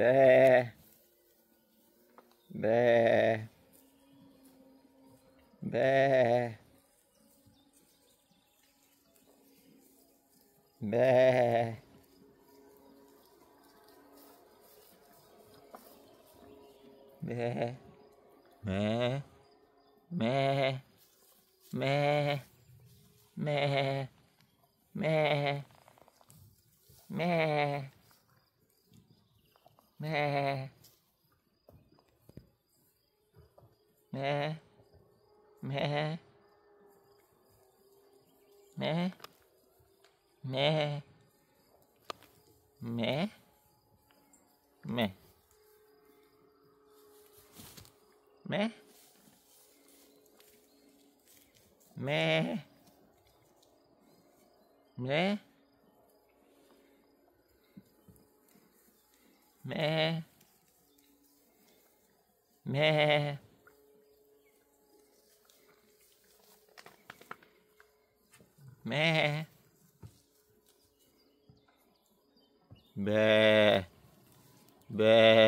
be Bleh. Bleh. Bleh. Bleh. Meh. Meh. Meh. Meh. Meh. Meh. Mẹ. Mẹ. Mẹ. Mẹ. Mẹ. Mẹ. Mẹ. Mẹ. Mẹ. Mẹ. Meh. Meh. Meh. Meh. Meh.